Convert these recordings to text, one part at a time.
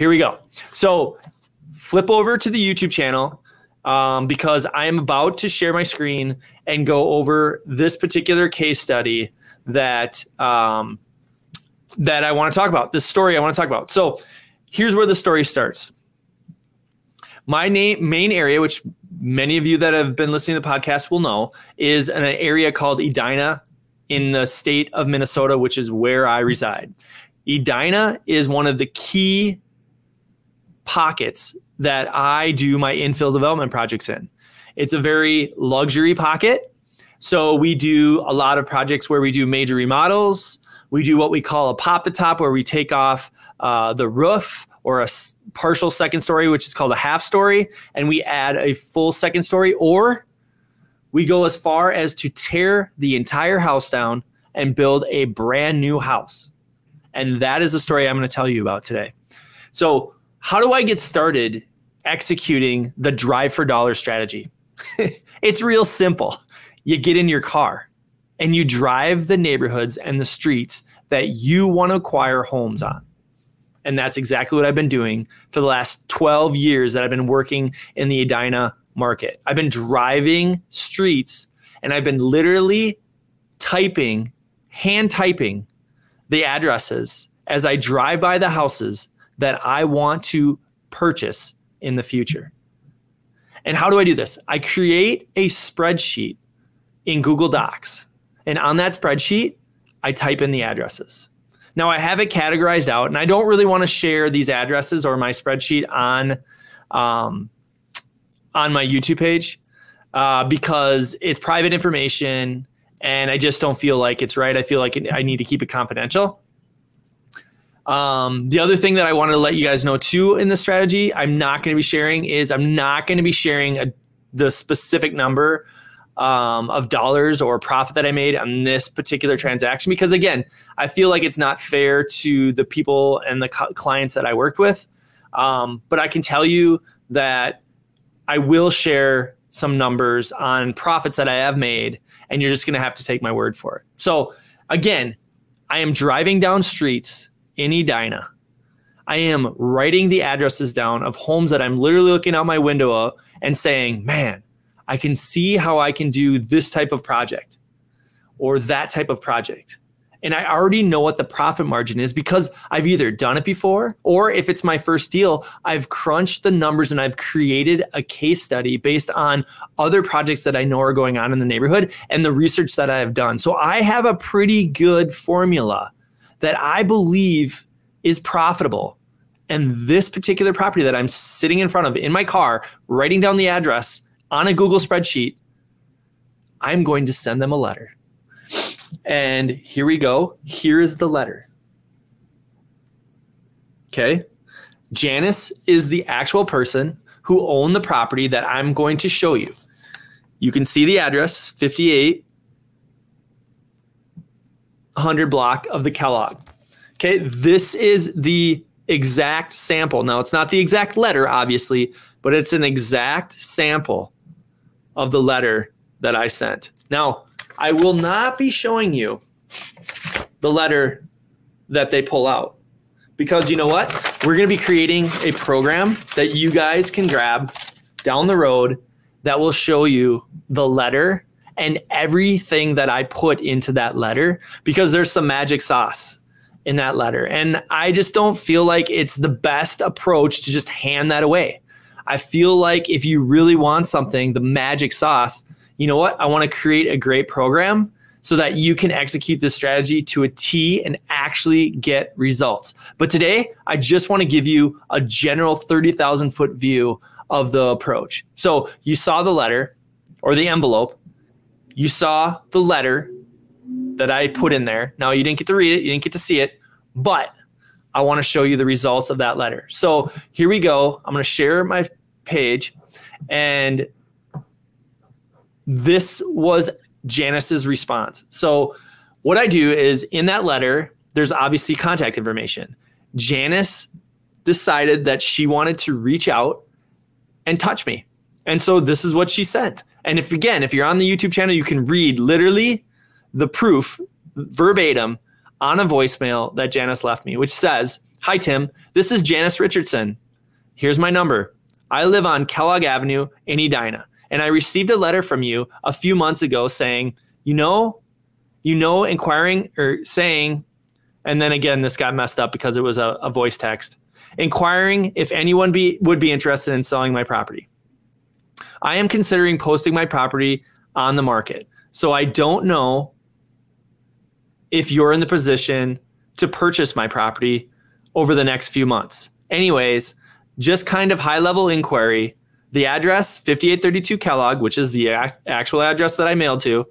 here we go. So flip over to the YouTube channel um, because I am about to share my screen and go over this particular case study that um, that I want to talk about. This story I want to talk about. So here's where the story starts. My name, main area, which many of you that have been listening to the podcast will know, is an area called Edina in the state of Minnesota, which is where I reside. Edina is one of the key pockets that I do my infill development projects in. It's a very luxury pocket. So we do a lot of projects where we do major remodels. We do what we call a pop the top, where we take off uh, the roof or a partial second story, which is called a half story, and we add a full second story, or we go as far as to tear the entire house down and build a brand new house. And that is the story I'm going to tell you about today. So, how do I get started executing the drive for dollar strategy? it's real simple. You get in your car and you drive the neighborhoods and the streets that you want to acquire homes on. And that's exactly what I've been doing for the last 12 years that I've been working in the Edina market. I've been driving streets and I've been literally typing, hand typing the addresses as I drive by the houses that I want to purchase in the future. And how do I do this? I create a spreadsheet in Google Docs. And on that spreadsheet, I type in the addresses. Now I have it categorized out, and I don't really want to share these addresses or my spreadsheet on um, on my YouTube page uh, because it's private information, and I just don't feel like it's right. I feel like I need to keep it confidential. Um, the other thing that I wanted to let you guys know too in the strategy, I'm not going to be sharing is I'm not going to be sharing a, the specific number um, of dollars or profit that I made on this particular transaction because again, I feel like it's not fair to the people and the clients that I worked with. Um, but I can tell you that I will share some numbers on profits that I have made, and you're just going to have to take my word for it. So again, I am driving down streets in Edina. I am writing the addresses down of homes that I'm literally looking out my window and saying, man, I can see how I can do this type of project or that type of project. And I already know what the profit margin is because I've either done it before or if it's my first deal, I've crunched the numbers and I've created a case study based on other projects that I know are going on in the neighborhood and the research that I have done. So I have a pretty good formula that I believe is profitable. And this particular property that I'm sitting in front of in my car, writing down the address on a Google spreadsheet, I'm going to send them a letter. And here we go. Here is the letter. Okay. Janice is the actual person who owned the property that I'm going to show you. You can see the address 58 100 block of the Kellogg. Okay, this is the exact sample. Now, it's not the exact letter, obviously, but it's an exact sample of the letter that I sent. Now, I will not be showing you the letter that they pull out because you know what? We're going to be creating a program that you guys can grab down the road that will show you the letter and everything that I put into that letter because there's some magic sauce in that letter. And I just don't feel like it's the best approach to just hand that away. I feel like if you really want something, the magic sauce, you know what? I want to create a great program so that you can execute this strategy to a T and actually get results. But today, I just want to give you a general 30,000 foot view of the approach. So you saw the letter or the envelope you saw the letter that I put in there. Now you didn't get to read it, you didn't get to see it, but I want to show you the results of that letter. So here we go. I'm going to share my page and this was Janice's response. So what I do is in that letter, there's obviously contact information. Janice decided that she wanted to reach out and touch me. And so this is what she sent. And if again, if you're on the YouTube channel, you can read literally the proof verbatim on a voicemail that Janice left me, which says, Hi, Tim. This is Janice Richardson. Here's my number. I live on Kellogg Avenue in Edina, and I received a letter from you a few months ago saying, you know, you know, inquiring or saying, and then again, this got messed up because it was a, a voice text, inquiring if anyone be, would be interested in selling my property. I am considering posting my property on the market. So I don't know if you're in the position to purchase my property over the next few months. Anyways, just kind of high level inquiry. The address 5832 Kellogg, which is the actual address that I mailed to.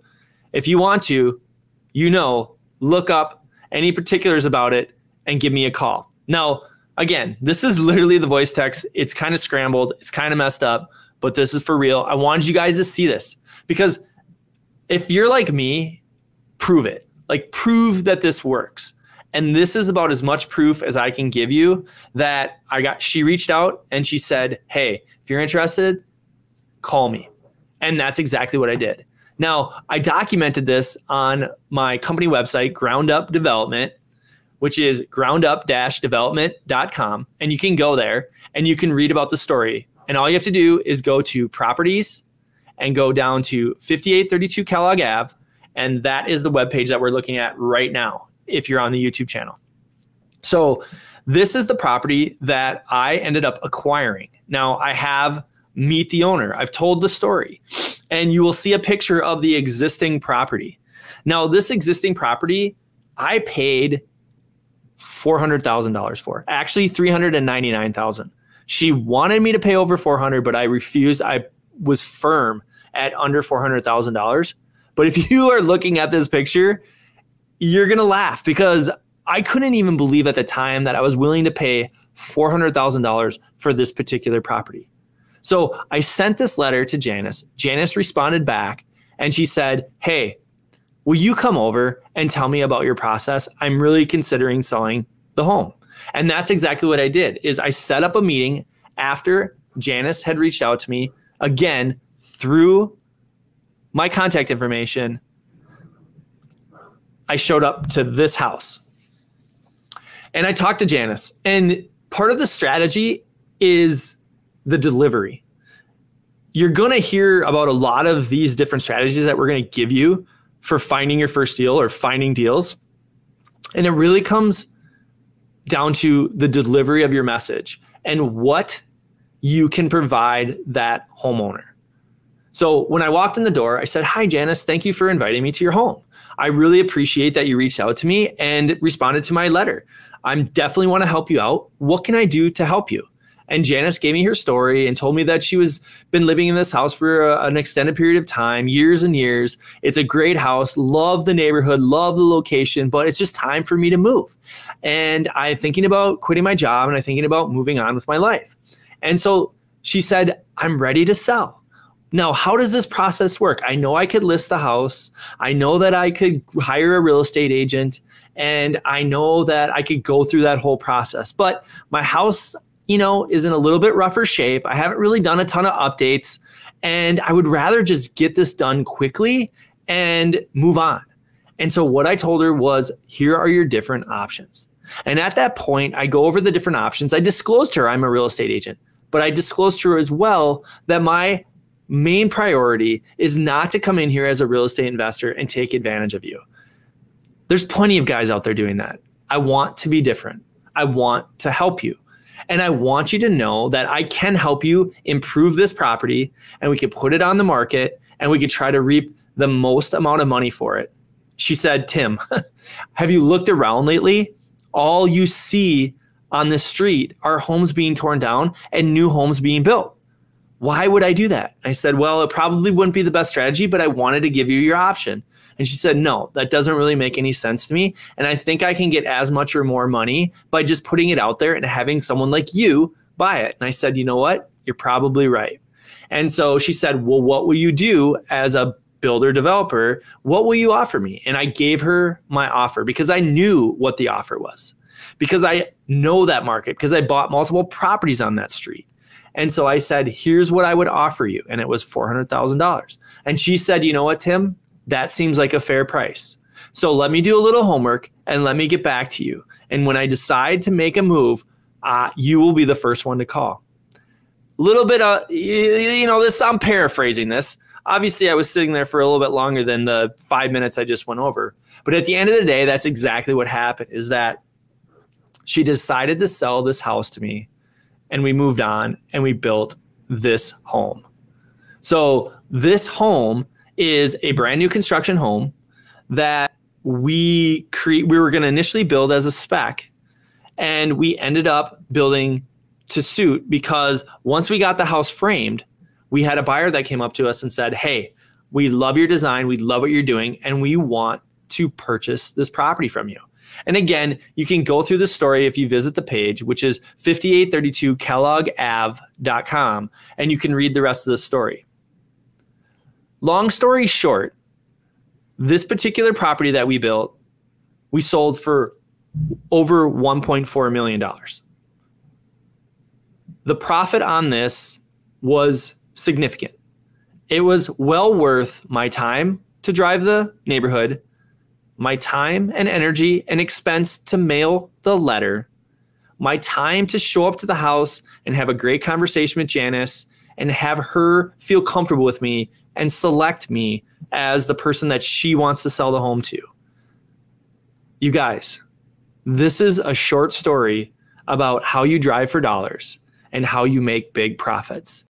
If you want to, you know, look up any particulars about it and give me a call. Now, again, this is literally the voice text. It's kind of scrambled, it's kind of messed up, but this is for real. I wanted you guys to see this because if you're like me, prove it. Like, prove that this works. And this is about as much proof as I can give you that I got, she reached out and she said, Hey, if you're interested, call me. And that's exactly what I did. Now, I documented this on my company website, Ground Up Development, which is groundup-development.com. And you can go there and you can read about the story. And all you have to do is go to properties and go down to 5832 Kellogg Ave. And that is the webpage that we're looking at right now if you're on the YouTube channel. So this is the property that I ended up acquiring. Now I have meet the owner. I've told the story and you will see a picture of the existing property. Now this existing property I paid $400,000 for. Actually 399,000. She wanted me to pay over 400 but I refused. I was firm at under $400,000. But if you are looking at this picture, you're going to laugh because I couldn't even believe at the time that I was willing to pay $400,000 for this particular property. So I sent this letter to Janice. Janice responded back and she said, Hey, will you come over and tell me about your process? I'm really considering selling the home. And that's exactly what I did is I set up a meeting after Janice had reached out to me again through my contact information I showed up to this house. And I talked to Janice. And part of the strategy is the delivery. You're going to hear about a lot of these different strategies that we're going to give you for finding your first deal or finding deals. And it really comes down to the delivery of your message and what you can provide that homeowner. So when I walked in the door, I said, Hi, Janice, thank you for inviting me to your home. I really appreciate that you reached out to me and responded to my letter. I'm definitely want to help you out. What can I do to help you? And Janice gave me her story and told me that she was been living in this house for a, an extended period of time, years and years. It's a great house, love the neighborhood, love the location, but it's just time for me to move. And I'm thinking about quitting my job and I'm thinking about moving on with my life. And so she said, I'm ready to sell. Now, how does this process work? I know I could list the house. I know that I could hire a real estate agent and I know that I could go through that whole process. But my house, you know, is in a little bit rougher shape. I haven't really done a ton of updates and I would rather just get this done quickly and move on. And so what I told her was, here are your different options. And at that point, I go over the different options. I disclosed to her I'm a real estate agent, but I disclosed to her as well that my main priority is not to come in here as a real estate investor and take advantage of you. There's plenty of guys out there doing that. I want to be different. I want to help you. And I want you to know that I can help you improve this property and we could put it on the market and we could try to reap the most amount of money for it. She said, Tim, have you looked around lately? All you see on the street are homes being torn down and new homes being built. Why would I do that? I said, Well, it probably wouldn't be the best strategy, but I wanted to give you your option. And she said, No, that doesn't really make any sense to me. And I think I can get as much or more money by just putting it out there and having someone like you buy it. And I said, You know what? You're probably right. And so she said, Well, what will you do as a builder developer? What will you offer me? And I gave her my offer because I knew what the offer was, because I know that market, because I bought multiple properties on that street. And so I said, here's what I would offer you. And it was $400,000. And she said, you know what, Tim? That seems like a fair price. So let me do a little homework and let me get back to you. And when I decide to make a move, uh, you will be the first one to call. A little bit of, you know, this, I'm paraphrasing this. Obviously, I was sitting there for a little bit longer than the five minutes I just went over. But at the end of the day, that's exactly what happened is that she decided to sell this house to me and we moved on and we built this home. So, this home is a brand new construction home that we create we were going to initially build as a spec and we ended up building to suit because once we got the house framed we had a buyer that came up to us and said hey we love your design we love what you're doing and we want to purchase this property from you. And again you can go through the story if you visit the page which is 5832 kelloggave.com and you can read the rest of the story long story short this particular property that we built, we sold for over $1.4 million. The profit on this was significant. It was well worth my time to drive the neighborhood, my time and energy and expense to mail the letter, my time to show up to the house and have a great conversation with Janice and have her feel comfortable with me and select me as the person that she wants to sell the home to. You guys, this is a short story about how you drive for dollars and how you make big profits.